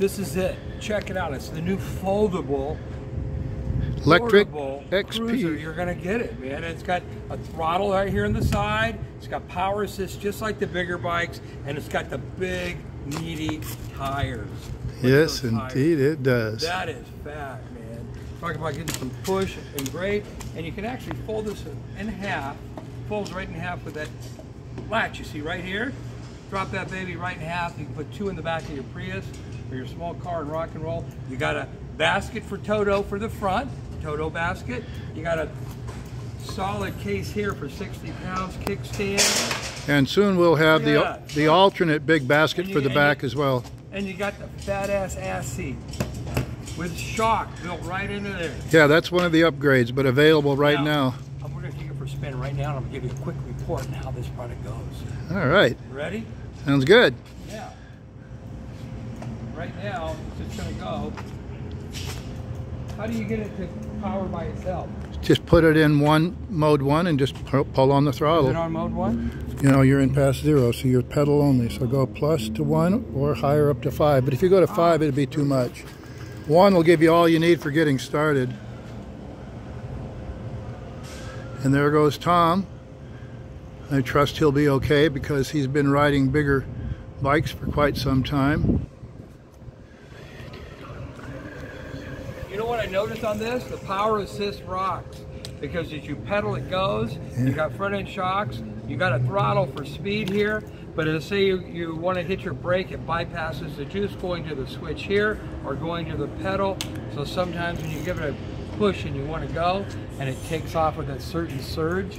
This is it. Check it out. It's the new foldable Lectric portable XP. cruiser. You're gonna get it, man. It's got a throttle right here on the side. It's got power assist just like the bigger bikes, and it's got the big, meaty tires. Look Yes, tires. indeed it does. That is fat, man. Talk about getting some push and grade, and you can actually fold this in half. Folds right in half with that latch you see right here. Drop that baby right in half. You can put two in the back of your Prius or your small car and rock and roll. You got a basket for Toto for the front, Toto basket. You got a solid case here for 60 pounds kickstand. And soon we'll have Yeah. the the alternate big basket And for the back you- as well. And you got the fat ass ass seat with shock built right into there. Yeah, that's one of the upgrades, but available right Now- now. I'm going to take it for a spin right now and I'm going to give you a quick report on how this product goes. All right, Ready? sounds good. Yeah. Right now, it's just to go. How do you get it to power by itself? Just put it in one mode one and just pull on the Is it throttle. on mode one? You know, you're in past zero, so you're pedal only. So go plus to one or higher up to five. But if you go to five, it'd be too much. One will give you all you need for getting started. And there goes Tom. I trust he'll be okay because he's been riding bigger bikes for quite some time. You know what I noticed on this? The power assist rocks. Because as you pedal, it goes. You got front end shocks. You got a throttle for speed here. But as say you, you want to hit your brake, it bypasses the juice going to the switch here or going to the pedal. So sometimes when you give it a push and you want to go and it takes off with a certain surge,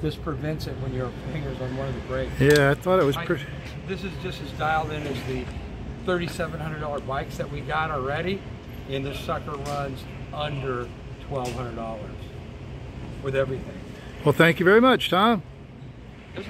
this prevents it when your finger's on one of the brakes. Yeah, I thought it was pretty. This is just as dialed in as the $3,700 bikes that we got already, and this sucker runs under $1,200 with everything. Well, thank you very much, Tom.